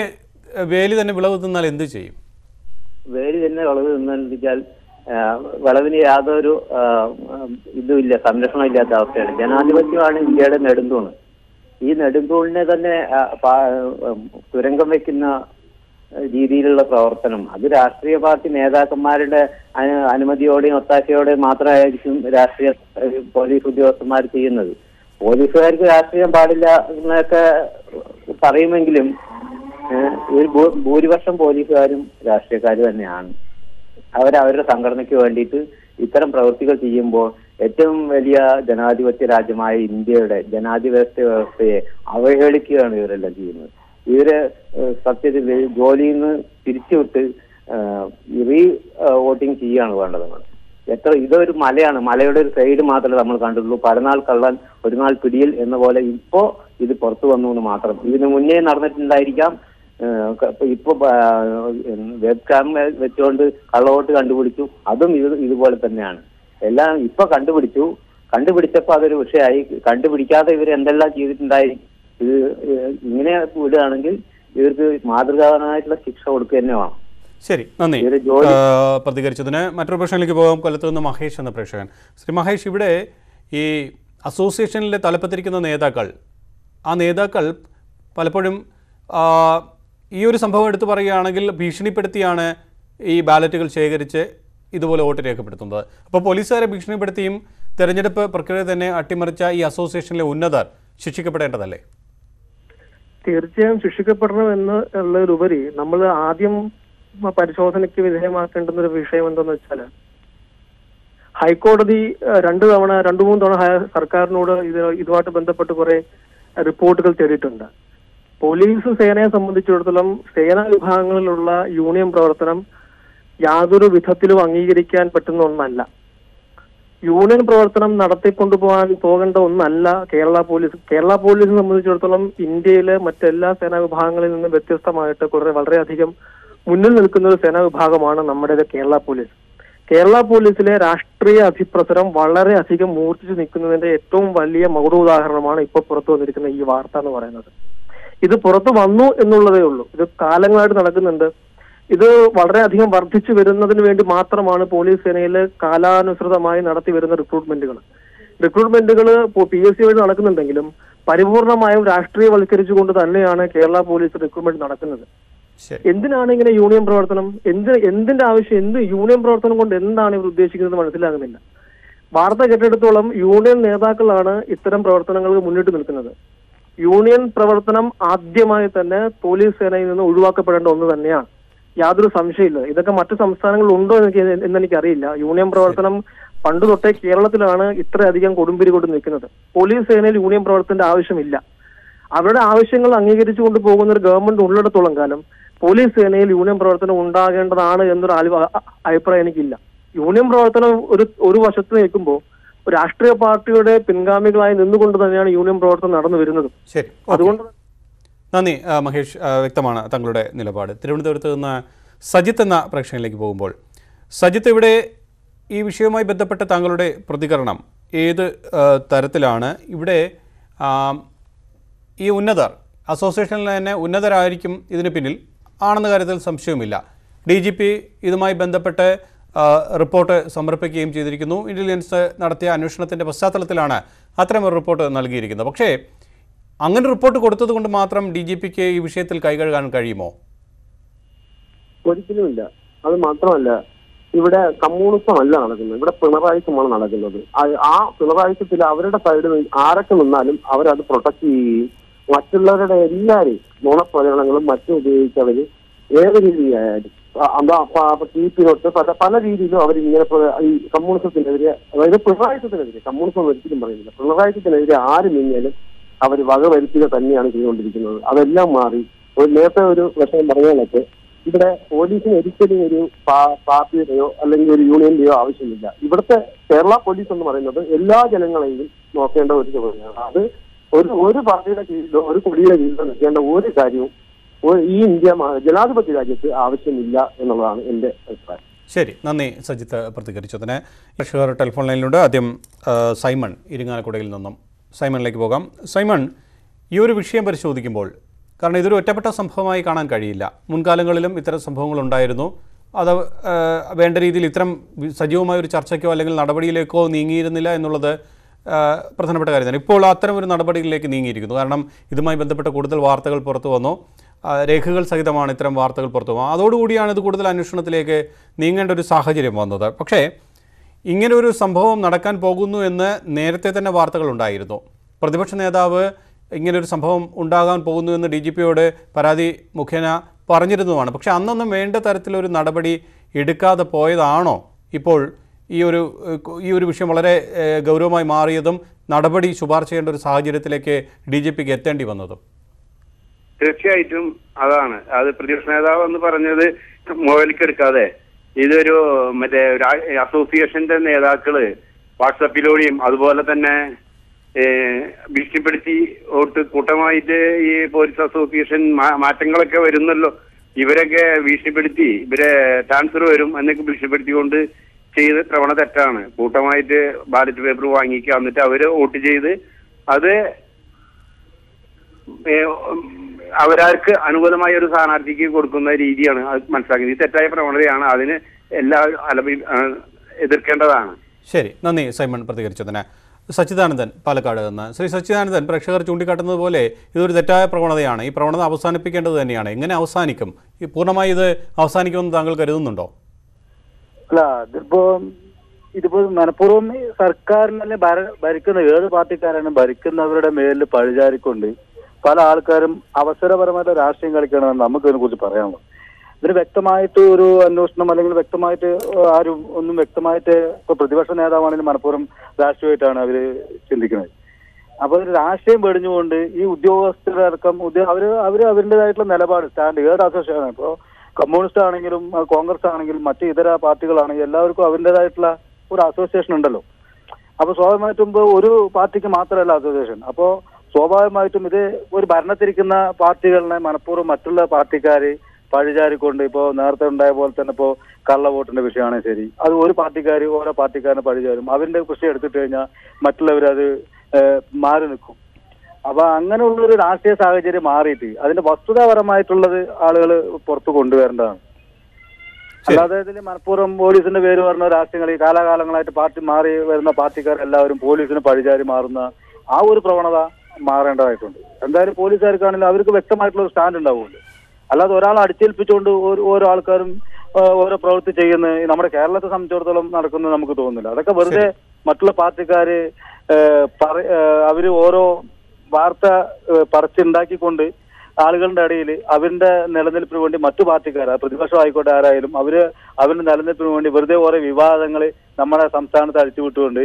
വേലി തന്നെ വിളവ് തിന്നാൽ എന്ത് ചെയ്യും? വേലി തന്നെ വിളവ് നിന്നെച്ചാൽ വിളവിന് യാതൊരു ഇതും ഇതുമില്ല സംരക്ഷണം ഇല്ലാത്ത അവസ്ഥയാണ്. ജനാധിപത്യമാണ് ഇന്ത്യയുടെ നെടുന്തൂണ് ഈ നെടുന്തൂണിനെ തന്നെ തുരങ്കം വെക്കുന്ന രീതിയിലുള്ള പ്രവർത്തനം. അത് രാഷ്ട്രീയ പാർട്ടി നേതാക്കന്മാരുടെ അനു- അനുമതിയോടെയും ഒത്താശയോടെയും മാത്രമായിരിക്കും രാഷ്ട്രീയ പോലീസ് ഉദ്യോഗസ്ഥന്മാർ ചെയ്യുന്നത്. പോലീസുകാർക്ക് രാഷ്ട്രീയം പാടില്ല എന്നൊക്കെ പറയുമെങ്കിലും ഒരു ഭൂരിപക്ഷം പോലീസുകാരും രാഷ്ട്രീയക്കാർ തന്നെയാണ്. അവർ അവരുടെ സംഘടനയ്ക്ക് വേണ്ടിയിട്ട് ഇത്തരം പ്രവൃത്തികൾ ചെയ്യുമ്പോൾ ഏറ്റവും വലിയ ജനാധിപത്യ രാജ്യമായ ഇന്ത്യയുടെ ജനാധിപത്യ വ്യവസ്ഥയെ അവഹേളിക്കുകയാണ് ഇവരെല്ലാം ചെയ്യുന്നത്. ഇവർ സത്യത്തിൽ ജോലിയിൽ നിന്ന് പിരിച്ചുവിട്ട് റീ വോട്ടിംഗ് ചെയ്യുകയാണ് വേണ്ടത് എത്ര ഇതൊരു മലയാണ്. മലയുടെ ഒരു സൈഡ് മാത്രമേ നമ്മൾ കണ്ടിട്ടുള്ളൂ. പരനാൾ കള്ളൻ ഒരു നാൾ പിടിയിൽ എന്ന പോലെ ഇപ്പോ ഇത് പുറത്തു വന്നു എന്ന് മാത്രം. ഇതിന് മുന്നേ നടന്നിട്ടുണ്ടായിരിക്കാം. ഇപ്പൊ വെബ് കാം വെച്ചുകൊണ്ട് കള്ളവോട്ട് കണ്ടുപിടിച്ചു. അതും ഇത് ഇതുപോലെ തന്നെയാണ്. എല്ലാം ഇപ്പൊ കണ്ടുപിടിച്ചു. കണ്ടുപിടിച്ചപ്പോ അതൊരു വിഷയമായി. കണ്ടുപിടിക്കാതെ ഇവർ എന്തെല്ലാം ചെയ്തിട്ടുണ്ടായി? ഇത് ഇങ്ങനെ വിടുകയാണെങ്കിൽ ഇവർക്ക് മാതൃകാപരമായിട്ടുള്ള ശിക്ഷ കൊടുക്കുക തന്നെ വേണം. ശരി നന്ദി. പ്രതികരിച്ചതിന് മറ്റൊരു പ്രശ്നത്തിലേക്ക് പോകാം. കൊല്ലത്ത് നിന്ന് മഹേഷ് എന്ന പ്രേക്ഷകൻ. ശ്രീ മഹേഷ് ഇവിടെ ഈ അസോസിയേഷനിലെ തലപ്പത്തിരിക്കുന്ന നേതാക്കൾ ആ നേതാക്കൾ പലപ്പോഴും ഈ ഒരു സംഭവം എടുത്തു പറയുകയാണെങ്കിൽ ഭീഷണിപ്പെടുത്തിയാണ് ഈ ബാലറ്റുകൾ ശേഖരിച്ച് ഇതുപോലെ വോട്ട് രേഖപ്പെടുത്തുന്നത്. അപ്പോൾ പോലീസുകാരെ ഭീഷണിപ്പെടുത്തിയും തെരഞ്ഞെടുപ്പ് പ്രക്രിയ തന്നെ അട്ടിമറിച്ച ഈ അസോസിയേഷനിലെ ഉന്നതർ ശിക്ഷിക്കപ്പെടേണ്ടതല്ലേ? തീർച്ചയായും ശിക്ഷിക്കപ്പെടണമെന്ന് ഉള്ളതിലുപരി നമ്മൾ ആദ്യം പരിശോധനയ്ക്ക് വിധേയമാക്കേണ്ടുന്ന ഒരു വിഷയം എന്തെന്ന് വെച്ചാൽ ഹൈക്കോടതി രണ്ട് തവണ രണ്ടു മൂന്ന് തവണ സർക്കാരിനോട് ഇത് ഇതുമായിട്ട് ബന്ധപ്പെട്ട് കുറെ റിപ്പോർട്ടുകൾ തേടിയിട്ടുണ്ട്. പോലീസ് സേനയെ സംബന്ധിച്ചിടത്തോളം സേനാ വിഭാഗങ്ങളിലുള്ള യൂണിയൻ പ്രവർത്തനം യാതൊരു വിധത്തിലും അംഗീകരിക്കാൻ പറ്റുന്ന ഒന്നല്ല. യൂണിയൻ പ്രവർത്തനം നടത്തിക്കൊണ്ടുപോകാൻ പോകേണ്ട ഒന്നല്ല കേരള പോലീസ്. കേരള പോലീസിനെ സംബന്ധിച്ചിടത്തോളം ഇന്ത്യയിലെ മറ്റെല്ലാ സേനാ വിഭാഗങ്ങളിൽ നിന്നും വ്യത്യസ്തമായിട്ട് കുറെ വളരെയധികം മുന്നിൽ നിൽക്കുന്ന ഒരു സേനാ വിഭാഗമാണ് നമ്മുടെ കേരള പോലീസ്. കേരള പോലീസിലെ രാഷ്ട്രീയ അധിപ്രസരം വളരെയധികം മൂർച്ഛിച്ചു നിൽക്കുന്നതിന്റെ ഏറ്റവും വലിയ മൗഢോദാഹരണമാണ് ഇപ്പോൾ പുറത്തു വന്നിരിക്കുന്ന ഈ വാർത്ത എന്ന് പറയുന്നത്. ഇത് പുറത്തു വന്നു എന്നുള്ളതേ ഉള്ളൂ. ഇത് കാലങ്ങളായിട്ട് നടക്കുന്നുണ്ട്. ഇത് വളരെയധികം വർദ്ധിച്ചു വരുന്നതിന് വേണ്ടി മാത്രമാണ് പോലീസ് സേനയിൽ കാലാനുസൃതമായി നടത്തി വരുന്ന റിക്രൂട്ട്മെന്റുകൾ. റിക്രൂട്ട്മെന്റുകൾ പി എസ് സി വഴി നടക്കുന്നുണ്ടെങ്കിലും പരിപൂർണമായും രാഷ്ട്രീയവൽക്കരിച്ചുകൊണ്ട് തന്നെയാണ് കേരള പോലീസ് റിക്രൂട്ട്മെന്റ് നടക്കുന്നത്. എന്തിനാണ് ഇങ്ങനെ യൂണിയൻ പ്രവർത്തനം? എന്ത് എന്തിന്റെ ആവശ്യം എന്ത് യൂണിയൻ പ്രവർത്തനം കൊണ്ട് എന്താണ് ഇവർ ഉദ്ദേശിക്കുന്നത് മനസ്സിലാകുന്നില്ല. വാർത്ത കേട്ടെടുത്തോളം യൂണിയൻ നേതാക്കളാണ് ഇത്തരം പ്രവർത്തനങ്ങൾക്ക് മുന്നിട്ട് നിൽക്കുന്നത്. യൂണിയൻ പ്രവർത്തനം ആദ്യമായി തന്നെ പോലീസ് സേനയിൽ നിന്ന് ഒഴിവാക്കപ്പെടേണ്ട ഒന്ന് തന്നെയാണ്. യാതൊരു സംശയമില്ല ഇതൊക്കെ മറ്റു സംസ്ഥാനങ്ങളിൽ ഉണ്ടോ എനിക്ക് എന്ന് എനിക്കറിയില്ല. യൂണിയൻ പ്രവർത്തനം പണ്ട് തൊട്ടേ കേരളത്തിലാണ് ഇത്രയധികം കൊടുമ്പിരി കൊണ്ട് നിൽക്കുന്നത്. പോലീസ് സേനയിൽ യൂണിയൻ പ്രവർത്തനത്തിന്റെ ആവശ്യമില്ല. അവരുടെ ആവശ്യങ്ങൾ അംഗീകരിച്ചുകൊണ്ട് പോകുന്ന ഒരു ഗവൺമെന്റ് ഉള്ളിടത്തോളം കാലം പോലീസ് സേനയിൽ യൂണിയൻ പ്രവർത്തനം ഉണ്ടാകേണ്ടതാണ് എന്നൊരു അഭിപ്രായം എനിക്കില്ല. യൂണിയൻ പ്രവർത്തനം ഒരു ഒരു വശത്ത് നിൽക്കുമ്പോൾ രാഷ്ട്രീയ പാർട്ടിയുടെ പിൻഗാമികളായി നിന്നുകൊണ്ട് തന്നെയാണ് യൂണിയൻ പ്രവർത്തനം നടന്നു വരുന്നത്. ശരി അതുകൊണ്ട് നന്ദി മഹേഷ് വ്യക്തമാണ് തങ്ങളുടെ നിലപാട്. തിരുവനന്തപുരത്ത് നിന്ന് സജിത്ത് എന്ന പ്രേക്ഷകനിലേക്ക് പോകുമ്പോൾ സജിത്ത് ഇവിടെ ഈ വിഷയവുമായി ബന്ധപ്പെട്ട താങ്കളുടെ പ്രതികരണം ഏത് തരത്തിലാണ്? ഇവിടെ ഈ ഉന്നതർ അസോസിയേഷനിൽ തന്നെ ഉന്നതരായിരിക്കും ഇതിന് പിന്നിൽ. ആണെന്ന കാര്യത്തിൽ സംശയവുമില്ല. ഡി ജി പി ഇതുമായി ബന്ധപ്പെട്ട് റിപ്പോർട്ട് സമർപ്പിക്കുകയും ചെയ്തിരിക്കുന്നു. ഇന്റലിജൻസ് നടത്തിയ അന്വേഷണത്തിന്റെ പശ്ചാത്തലത്തിലാണ് അത്തരമൊരു റിപ്പോർട്ട് നൽകിയിരിക്കുന്നത്. പക്ഷേ അങ്ങനെ റിപ്പോർട്ട് കൊടുത്തത് കൊണ്ട് മാത്രം ഡി ജി പിക്ക് ഈ വിഷയത്തിൽ കൈകഴുകാൻ കഴിയുമോ? ഒരിക്കലുമില്ല അത് മാത്രമല്ല ഇവിടെ കമ്മ്യൂണിസം അല്ല നടക്കുന്നത്. ഇവിടെ പിണറായിസമാണ് നടക്കുന്നത്. ആ- പിണറായിസത്തിൽ അവരുടെ സൈഡിൽ ആരൊക്കെ നിന്നാലും അവരത് പ്രൊട്ടക്ട് ചെയ്യുകയും മറ്റുള്ളവരുടെ എല്ലാവരെയും നുണപ്രചരണങ്ങളും മറ്റും ഉപയോഗിച്ച് അവർ ഏത് രീതിയിലായാലും കീപ്പിനൊട്ട് പല പല രീതിയിലും അവർ ഇങ്ങനെ ഈ കമ്മ്യൂണിസത്തിനെതിരെ അതായത് പിണറായിസത്തിനെതിരെ കമ്മ്യൂണിസം ഒരിക്കലും പറയുന്നില്ല. പിണറായിസത്തിനെതിരെ ആര് നീങ്ങിയാലും അവർ വകവരുത്തുക തന്നെയാണ് ചെയ്തുകൊണ്ടിരിക്കുന്നത്. അതെല്ലാം മാറി ഒരു നേരത്തെ ഒരു വിഷയം പറയാനൊക്കെ ഇവിടെ പോലീസിന് ഒരിക്കലും ഒരു പാർട്ടിയുടെയോ അല്ലെങ്കിൽ ഒരു യൂണിയന്റെയോ ആവശ്യമില്ല. ഇവിടുത്തെ കേരള പോലീസ് എന്ന് പറയുന്നത് എല്ലാ ജനങ്ങളെയും നോക്കേണ്ട ഒരു ചുമതലയാണ് അത് ഒരു ഒരു പാർട്ടിയുടെ കീഴിലോ ഒരു കൊടിയുടെ കീഴിലോ നിൽക്കേണ്ട ഒരു കാര്യവും ഈ ഇന്ത്യ ജനാധിപത്യ രാജ്യത്ത് ആവശ്യമില്ല എന്നുള്ളതാണ് എന്റെ അഭിപ്രായം. ശരി നന്ദി സജിത്ത് പ്രതികരിച്ചതിന് കർഷകർ ടെലിഫോൺ ലൈനിലൂടെ ആദ്യം സൈമൺ ഇരിങ്ങാലക്കുടയിൽ നിന്നും സൈമണിലേക്ക് പോകാം. സൈമൺ ഈ ഒരു വിഷയം പരിശോധിക്കുമ്പോൾ കാരണം ഇതൊരു ഒറ്റപ്പെട്ട സംഭവമായി കാണാൻ കഴിയില്ല. മുൻകാലങ്ങളിലും ഇത്തരം സംഭവങ്ങൾ ഉണ്ടായിരുന്നു അത് വേണ്ട രീതിയിൽ ഇത്തരം സജീവമായ ഒരു ചർച്ചയ്ക്കോ അല്ലെങ്കിൽ നടപടിയിലേക്കോ നീങ്ങിയിരുന്നില്ല എന്നുള്ളത് പ്രധാനപ്പെട്ട കാര്യം തന്നെ. ഇപ്പോൾ അത്തരം ഒരു നടപടികളിലേക്ക് നീങ്ങിയിരിക്കുന്നു. കാരണം ഇതുമായി ബന്ധപ്പെട്ട കൂടുതൽ വാർത്തകൾ പുറത്തു വന്നു. രേഖകൾ സഹിതമാണ് ഇത്തരം വാർത്തകൾ പുറത്തു വന്നത് അതോടുകൂടിയാണ് ഇത് കൂടുതൽ അന്വേഷണത്തിലേക്ക് നീങ്ങേണ്ട ഒരു സാഹചര്യം വന്നത്. പക്ഷേ ഇങ്ങനെ ഒരു സംഭവം നടക്കാൻ പോകുന്നു എന്ന് നേരത്തെ തന്നെ വാർത്തകൾ ഉണ്ടായിരുന്നു. പ്രതിപക്ഷ നേതാവ് ഇങ്ങനൊരു സംഭവം ഉണ്ടാകാൻ പോകുന്നു എന്ന് ഡി ജി പിയോട് പരാതി മുഖേന പറഞ്ഞിരുന്നതുമാണ്. പക്ഷേ അന്നൊന്നും വേണ്ട തരത്തിലൊരു നടപടി എടുക്കാതെ പോയതാണോ? ഇപ്പോൾ ഈ ഒരു ഈ ഒരു വിഷയം വളരെ ഗൗരവമായി മാറിയതും നടപടി ശുപാർശ ചെയ്യേണ്ട ഒരു സാഹചര്യത്തിലേക്ക് ഡി ജി പിക്ക് എത്തേണ്ടി വന്നതും. തീർച്ചയായിട്ടും അതാണ്. അത് പ്രതിപക്ഷ നേതാവ് എന്ന് പറഞ്ഞത് മുതലിക്കെടുക്കാതെ ഇതൊരു മറ്റേ അസോസിയേഷന്റെ നേതാക്കൾ വാട്സപ്പിലൂടെയും അതുപോലെ തന്നെ ഭീഷണിപ്പെടുത്തി വോട്ട് കൂട്ടമായിട്ട് ഈ പോലീസ് അസോസിയേഷൻ മാറ്റങ്ങളൊക്കെ വരുന്നല്ലോ. ഇവരൊക്കെ ഭീഷണിപ്പെടുത്തി ഇവരെ ട്രാൻസ്ഫർ വരും എന്നൊക്കെ ഭീഷണിപ്പെടുത്തിക്കൊണ്ട് ചെയ്ത പ്രവണ തെറ്റാണ്. കൂട്ടമായിട്ട് ബാലറ്റ് പേപ്പർ വാങ്ങിക്കുക എന്നിട്ട് അവർ വോട്ട് ചെയ്ത് അത് അവരാർക്ക് അനുകൂലമായ ഒരു സ്ഥാനാർത്ഥിക്ക് കൊടുക്കുന്ന രീതിയാണ് അത് മനസ്സിലാക്കുന്നത്. ഈ തെറ്റായ പ്രവണതയാണ് അതിന് എല്ലാ അലപി എതിർക്കേണ്ടതാണ്. ശരി. നന്ദി സൈമൺ പ്രതികരിച്ചതിന്. സച്ചിദാനന്ദൻ പാലക്കാട് നിന്ന്. ശ്രീ സച്ചിദാനന്ദൻ പ്രേക്ഷകർ ചൂണ്ടിക്കാട്ടുന്നത് പോലെ ഇതൊരു തെറ്റായ പ്രവണതയാണ്. ഈ പ്രവണത അവസാനിപ്പിക്കേണ്ടത് തന്നെയാണ്. എങ്ങനെ അവസാനിക്കും? ഈ പൂർണമായി ഇത് അവസാനിക്കുമെന്ന് താങ്കൾ കരുതുന്നുണ്ടോ? അല്ല ഇതിപ്പോ ഇതിപ്പോ മനഃപൂർവം സർക്കാരിനെ ഭര- ഭരിക്കുന്ന ഏത് പാർട്ടിക്കാരാണ് ഭരിക്കുന്നവരുടെ മേലിൽ പഴിചാരിക്കൊണ്ട് പല ആൾക്കാരും അവസരപരമായിട്ട് രാഷ്ട്രീയം കളിക്കണമെന്ന് നമുക്ക് ഇതിനെക്കുറിച്ച് പറയാനുള്ളത് ഇതിന് വ്യക്തമായിട്ട് ഒരു അന്വേഷണം അല്ലെങ്കിൽ വ്യക്തമായിട്ട് ആരും ഒന്നും വ്യക്തമായിട്ട് ഇപ്പൊ പ്രതിപക്ഷ നേതാവാണെങ്കിലും മനഃപൂർവം രാഷ്ട്രീയമായിട്ടാണ് അവർ ചിന്തിക്കുന്നത്. അപ്പൊ രാഷ്ട്രീയം വെടിഞ്ഞുകൊണ്ട് ഈ ഉദ്യോഗസ്ഥരടക്കം ഉദ്യോഗ അവർ അവർ അവരുടേതായിട്ടുള്ള നിലപാട് സ്റ്റാൻഡ് ഏത് അസോസിയേഷൻ ഇപ്പോ കമ്മ്യൂണിസ്റ്റ് ആണെങ്കിലും കോൺഗ്രസ് ആണെങ്കിലും മറ്റ് ഇതര പാർട്ടികളാണെങ്കിലും എല്ലാവർക്കും അവരുടേതായിട്ടുള്ള ഒരു അസോസിയേഷൻ ഉണ്ടല്ലോ. അപ്പൊ സ്വാഭാവികമായിട്ടും ഒരു പാർട്ടിക്ക് മാത്രമല്ല അസോസിയേഷൻ. അപ്പോ സ്വാഭാവികമായിട്ടും ഇത് ഒരു ഭരണത്തിരിക്കുന്ന പാർട്ടികളിനെ മനഃപൂർവം മറ്റുള്ള പാർട്ടിക്കാർ പഴിചാരിക്കൊണ്ട് ഇപ്പോ നേരത്തെ ഉണ്ടായ പോലെ തന്നെ ഇപ്പോ കള്ള വോട്ടിന്റെ വിഷയമാണെങ്കിൽ ശരി. അത് ഒരു പാർട്ടിക്കാർ ഓരോ പാർട്ടിക്കാരനെ പഴിചാരും. അവരുടെ കൃഷി എടുത്തിട്ട് കഴിഞ്ഞാൽ മറ്റുള്ളവർ അത് ഏഹ്, മാറി നിൽക്കും. അപ്പൊ അങ്ങനെയുള്ള ഒരു രാഷ്ട്രീയ സാഹചര്യം മാറിയിട്ട് അതിന്റെ വസ്തുതാപരമായിട്ടുള്ളത് ആളുകൾ പുറത്തു കൊണ്ടുവരേണ്ടതാണ്. അല്ലാതെ ഇതിൽ മനഃപൂർവം പോലീസിന്റെ പേര് പറഞ്ഞ രാഷ്ട്രീയങ്ങൾ ഈ കാലാകാലങ്ങളായിട്ട് പാർട്ടി മാറി വരുന്ന പാർട്ടിക്കാർ എല്ലാവരും പോലീസിന് പഴിചാരി മാറുന്ന ആ ഒരു പ്രവണത മാറേണ്ടതായിട്ടുണ്ട്. എന്തായാലും പോലീസുകാർക്കാണെങ്കിലും അവർക്ക് വ്യക്തമായിട്ടുള്ള ഒരു സ്റ്റാൻഡ് ഉണ്ടാവുമല്ലോ. അല്ലാതെ ഒരാൾ അടിച്ചേൽപ്പിച്ചുകൊണ്ട് ഓരോ ആൾക്കാരും ഓരോ പ്രവൃത്തി ചെയ്യുന്ന നമ്മുടെ കേരളത്തെ സംബന്ധിച്ചിടത്തോളം നടക്കുന്നത് നമുക്ക് തോന്നുന്നില്ല. അതൊക്കെ വെറുതെ മറ്റുള്ള പാർട്ടിക്കാര് അവർ ഓരോ വാർത്ത പറിച്ചുണ്ടാക്കിക്കൊണ്ട് ആളുകളുടെ ഇടയിൽ അവരുടെ നിലനിൽപ്പിന് വേണ്ടി മറ്റു പാർട്ടിക്കാർ പ്രതിപക്ഷം ആയിക്കോട്ടെ ആരായാലും അവർ അവരുടെ നിലനിൽപ്പിന് വേണ്ടി വെറുതെ ഓരോ വിവാദങ്ങൾ നമ്മുടെ സംസ്ഥാനത്ത് അഴിച്ചുവിട്ടുകൊണ്ട്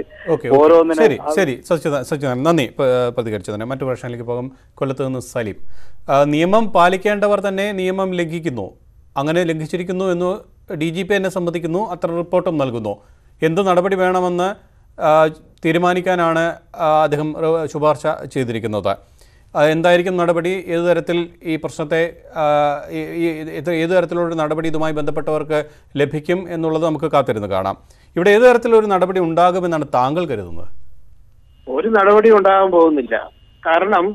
ഓരോന്നിനും ശരി ശരി. നന്ദി പ്രതികരിച്ചതിന്. മറ്റു പ്രശ്നങ്ങളിലേക്ക് പോകും. കൊല്ലത്ത് നിന്ന് സലീം. നിയമം പാലിക്കേണ്ടവർ തന്നെ നിയമം ലംഘിക്കുന്നു. അങ്ങനെ ലംഘിച്ചിരിക്കുന്നു എന്ന് ഡി ജി പി എന്നെ സംബന്ധിക്കുന്നു. അത്ര റിപ്പോർട്ടും നൽകുന്നു. എന്ത് നടപടി വേണമെന്ന് തീരുമാനിക്കാനാണ് അദ്ദേഹം ശുപാർശ ചെയ്തിരിക്കുന്നത്. എന്തായിരിക്കും നടപടി? ഏത് തരത്തിൽ ഈ പ്രശ്നത്തെ ഏത് തരത്തിലുള്ള നടപടി ഇതുമായി ബന്ധപ്പെട്ടവർക്ക് ലഭിക്കും എന്നുള്ളത് നമുക്ക് കാത്തിരുന്ന് കാണാം. ഇവിടെ ഏത് തരത്തിലൊരു നടപടി ഉണ്ടാകുമെന്നാണ് താങ്കൾ കരുതുന്നത്? ഒരു നടപടി ഉണ്ടാകാൻ പോകുന്നില്ല. കാരണം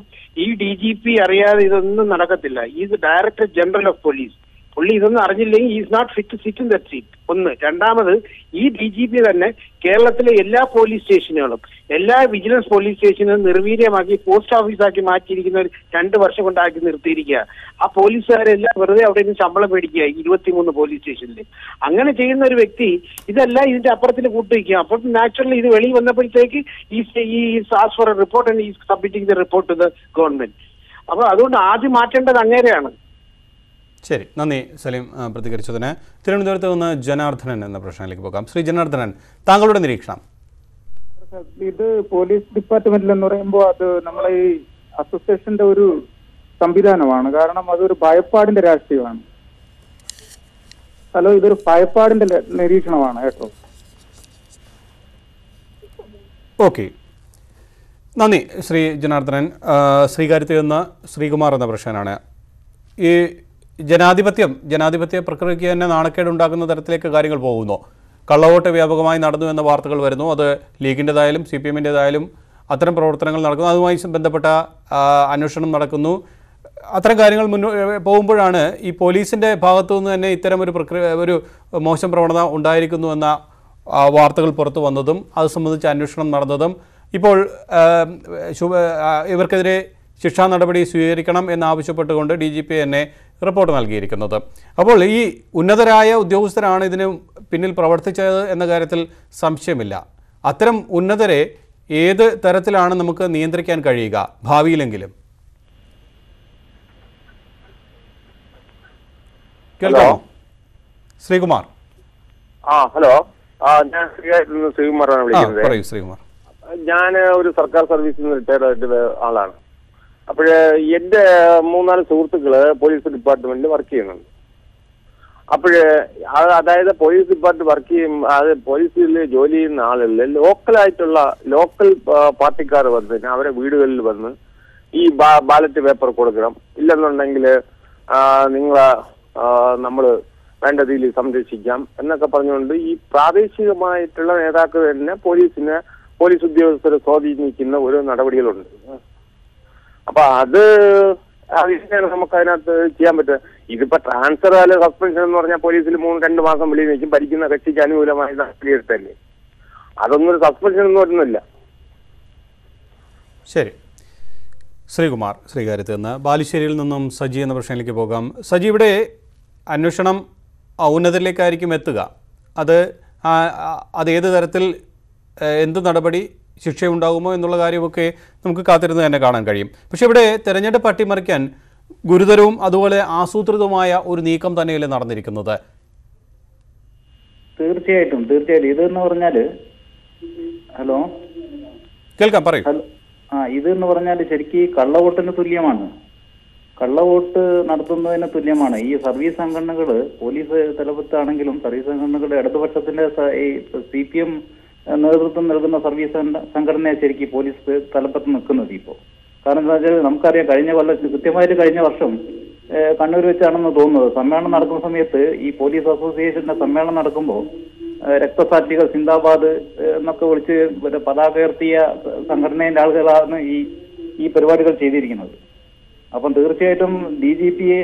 ഈ ഡി ജി പി അറിയാതെ ഇതൊന്നും നടക്കത്തില്ല. Is director general of police പുള്ളി ഇതൊന്നും അറിഞ്ഞില്ലെങ്കിൽ is not fit sit in the seat ഒന്ന്. രണ്ടാമത് ഈ ഡി ജി പി തന്നെ കേരളത്തിലെ എല്ലാ പോലീസ് സ്റ്റേഷനുകളും എല്ലാ വിജിലൻസ് പോലീസ് സ്റ്റേഷനും നിർവീര്യമാക്കി പോസ്റ്റ് ഓഫീസാക്കി മാറ്റിയിരിക്കുന്ന രണ്ട് വർഷം കൊണ്ടാക്കി നിർത്തിയിരിക്കുക. ആ പോലീസുകാരെല്ലാം വെറുതെ അവിടെ നിന്ന് ശമ്പളം മേടിക്കുക ഇരുപത്തിമൂന്ന് പോലീസ് സ്റ്റേഷനിൽ അങ്ങനെ ചെയ്യുന്ന ഒരു വ്യക്തി ഇതെല്ലാം ഇതിന്റെ അപ്പുറത്തിൽ കൂട്ടുവയ്ക്കുക അപ്പോൾ നാച്ചുറലി ഇത് വെളിയിൽ വന്നപ്പോഴത്തേക്ക് ഈ ഈ ആസ് ഫോർ റിപ്പോർട്ട് ആൻഡ് ഈ submitting the report to the government. അപ്പൊ അതുകൊണ്ട് ആദ്യം മാറ്റേണ്ടത് അങ്ങേരെയാണ്. ശരി നന്ദി സലീം പ്രതികരിച്ചതിന്. തിരുവനന്തപുരത്ത് നിന്ന് ജനാർദ്ദനൻ എന്ന പ്രശ്നത്തിലേക്ക് പോകാം. ശ്രീ ജനാർദ്ദനൻ താങ്കളുടെ നിരീക്ഷണം. ഇത് പോലീസ് ഡിപ്പാർട്ട്മെന്റിൽ എന്ന് പറയുമ്പോൾ അത് നമ്മളെ ഈ അസോസിയേഷന്റെ ഒരു സംവിധാനമാണ്. കാരണം അതൊരു ഭയപ്പാടിന്റെ രാഷ്ട്രീയമാണ്. ഹലോ ഇതൊരു ഭയപ്പാടിന്റെ നിരീക്ഷണമാണ് കേട്ടോ. ഓക്കെ. നന്ദി ശ്രീ ജനാർദ്ദനൻ. ശ്രീകാര്യത്തിൽ നിന്ന് ശ്രീകുമാർ എന്ന പ്രശ്നനാണ് ഈ ജനാധിപത്യം ജനാധിപത്യ പ്രക്രിയയ്ക്ക് തന്നെ നാണക്കേടുണ്ടാക്കുന്ന തരത്തിലേക്ക് കാര്യങ്ങൾ പോകുന്നു. കള്ളവോട്ട് വ്യാപകമായി നടന്നു എന്ന വാർത്തകൾ വരുന്നു. അത് ലീഗിന്റെതായാലും സി പി എമ്മിന്റെതായാലും അത്തരം പ്രവർത്തനങ്ങൾ നടക്കുന്നു. അതുമായി ബന്ധപ്പെട്ട അന്വേഷണം നടക്കുന്നു. അത്തരം കാര്യങ്ങൾ മുന്നോ പോകുമ്പോഴാണ് ഈ പോലീസിന്റെ ഭാഗത്തു നിന്ന് തന്നെ ഇത്തരം ഒരു പ്രക്രിയ ഒരു മോശം പ്രവണത ഉണ്ടായിരിക്കുന്നു എന്ന വാർത്തകൾ പുറത്തു വന്നതും അത് സംബന്ധിച്ച് അന്വേഷണം നടന്നതും. ഇപ്പോൾ ഇവർക്കെതിരെ ശിക്ഷാ നടപടി സ്വീകരിക്കണം എന്നാവശ്യപ്പെട്ടുകൊണ്ട് ഡി ജി പി തന്നെ റിപ്പോർട്ട് നൽകിയിരിക്കുന്നത്. അപ്പോൾ ഈ ഉന്നതരായ ഉദ്യോഗസ്ഥരാണ് ഇതിന് പിന്നിൽ പ്രവർത്തിച്ചത് എന്ന കാര്യത്തിൽ സംശയമില്ല. അത്തരം ഉന്നതരെ ഏത് തരത്തിലാണ് നമുക്ക് നിയന്ത്രിക്കാൻ കഴിയുക? ഭാവിയിലെങ്കിലും. കേൾക്കാമോ? ശ്രീകുമാർ. ആ ഹലോ. ആ ഞാൻ ശ്രീകുമാറാണ് വിളിക്കുന്നത്. ശ്രീകുമാർ. ഞാൻ ഒരു സർക്കാർ സർവീസിൽ നിന്ന് റിട്ടയർഡ് ആയിട്ടുള്ള ആളാണ്. അപ്പോഴ് എന്റെ മൂന്നാൽ സുഹൃത്തുക്കൾ പോലീസ് ഡിപ്പാർട്ട്മെന്റിൽ വർക്ക് ചെയ്യുന്നുണ്ട്. അപ്പോഴ് അത് അതായത് പോലീസ് ഡിപ്പാർട്ട്മെന്റ് വർക്ക് ചെയ്യും അത് പോലീസിൽ ജോലി ചെയ്യുന്ന ആളുകളിൽ ലോക്കലായിട്ടുള്ള ലോക്കൽ പാർട്ടിക്കാർ വന്ന് അവരെ വീടുകളിൽ വന്ന് ഈ ബാലറ്റ് പേപ്പർ കൊടുക്കണം. ഇല്ലെന്നുണ്ടെങ്കിൽ നിങ്ങൾ നമ്മൾ വേണ്ട രീതിയിൽ സംരക്ഷിക്കാം എന്നൊക്കെ പറഞ്ഞുകൊണ്ട് ഈ പ്രാദേശികമായിട്ടുള്ള നേതാക്കൾ തന്നെ പോലീസിനെ പോലീസ് ഉദ്യോഗസ്ഥരെ സ്വാധീനിക്കുന്ന ഓരോ നടപടികളുണ്ട്. അപ്പൊ അത് അതിനാണ് നമുക്ക് അതിനകത്ത് ചെയ്യാൻ പറ്റുക. ഇതിപ്പോ ട്രാൻസ്ഫർ അല്ലെ സസ്പെൻഷൻ എന്ന് പറഞ്ഞാൽ പോലീസിൽ മൂന്ന് രണ്ട് മാസം വെളിയിൽ നിൽക്കും ഭരിക്കുന്ന കക്ഷിക്ക് അനുകൂലമായി നടപടിയെടുത്തല്ലേ അതൊന്നും ഒരു സസ്പെൻഷൻ എന്ന് പറയുന്നില്ല ശരി. ശ്രീകുമാർ ശ്രീകാര്യത്ത് നിന്ന് ബാലുശ്ശേരിയിൽ നിന്നും സജി എന്ന പ്രശ്നത്തിലേക്ക് പോകാം. സജി ഇവിടെ അന്വേഷണം ഔന്നതിലേക്കായിരിക്കും എത്തുക. അത് ആ, ആ, അത് ഏത് തരത്തിൽ എന്ത് നടപടി ശിക്ഷയുണ്ടാകുമോ എന്നുള്ള കാര്യമൊക്കെ നമുക്ക് കാത്തിരുന്ന് തന്നെ കാണാൻ കഴിയും. പക്ഷേ ഇവിടെ തെരഞ്ഞെടുപ്പ് അട്ടിമറിക്കാൻ ഗുരുതരവും അതുപോലെ ആസൂത്രിതവുമായ ഒരു നീക്കം തന്നെയല്ലേ നടന്നിരിക്കുന്നത്? തീർച്ചയായിട്ടും തീർച്ചയായിട്ടും. ഇതെന്ന് പറഞ്ഞാൽ ഹലോ? കേൾക്കാം പറയൂ. ആ എന്ന് പറഞ്ഞാൽ ശരിക്കും ഈ കള്ളവോട്ടിന് തുല്യമാണ്. കള്ളവോട്ട് നടത്തുന്നതിന് തുല്യമാണ്. ഈ സർവീസ് സംഘടനകൾ പോലീസ് തലപ്പത്താണെങ്കിലും സർവീസ് സംഘടനകളുടെ ഇടതുപക്ഷത്തിന്റെ ഈ സി പി എം നേതൃത്വം നൽകുന്ന സർവീസ് സംഘ- സംഘടനയെ ശരിക്കും പോലീസ് തലപ്പത്ത് നിൽക്കുന്നത് ഇപ്പോൾ. കാരണം എന്താ വെച്ചാൽ നമുക്കറിയാം കഴിഞ്ഞ കൊല്ലം കൃത്യമായിട്ട് കഴിഞ്ഞ വർഷം കണ്ണൂർ വെച്ചാണെന്ന് തോന്നുന്നത്. സമ്മേളനം നടക്കുന്ന സമയത്ത് ഈ പോലീസ് അസോസിയേഷന്റെ സമ്മേളനം നടക്കുമ്പോൾ രക്തസാക്ഷികൾ സിന്ദാബാദ് എന്നൊക്കെ വിളിച്ച് പതാക ഉയർത്തിയ സംഘടനയുടെ ആളുകളാണ് ഈ ഈ പരിപാടികൾ ചെയ്തിരിക്കുന്നത്. അപ്പം തീർച്ചയായിട്ടും ഡി ജി പി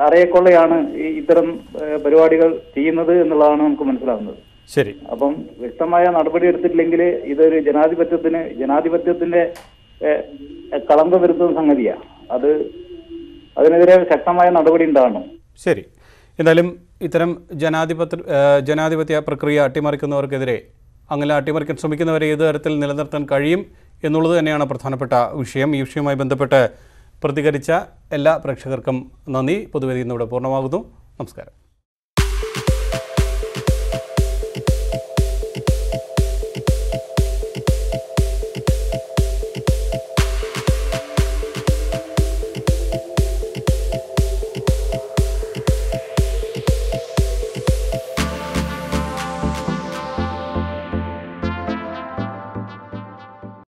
അറിയക്കൊള്ളയാണ് ഇത്തരം പരിപാടികൾ ചെയ്യുന്നത് എന്നുള്ളതാണ് നമുക്ക് മനസ്സിലാവുന്നത്. ശരി. അപ്പം വ്യക്തമായ നടപടി എടുത്തിട്ടില്ലെങ്കിൽ ഇതൊരു ജനാധിപത്യത്തിന് ജനാധിപത്യത്തിന്റെ കളങ്ക വരുത്തുന്ന സംഗതിയാണ് അത് അതിനെതിരെ ശക്തമായ നടപടി ഉണ്ടാകണം ശരി. എന്തായാലും ഇത്തരം ജനാധിപത്യ ജനാധിപത്യ പ്രക്രിയ അട്ടിമറിക്കുന്നവർക്കെതിരെ അങ്ങനെ അട്ടിമറിക്കാൻ ശ്രമിക്കുന്നവരെ ഏത് തരത്തിൽ നിലനിർത്താൻ കഴിയും എന്നുള്ളത് തന്നെയാണ് പ്രധാനപ്പെട്ട വിഷയം. ഈ വിഷയവുമായി ബന്ധപ്പെട്ട് പ്രതികരിച്ച എല്ലാ പ്രേക്ഷകർക്കും നന്ദി. പൊതുവേദി ഇന്നിവിടെ പൂർണമാകുന്നു. നമസ്കാരം.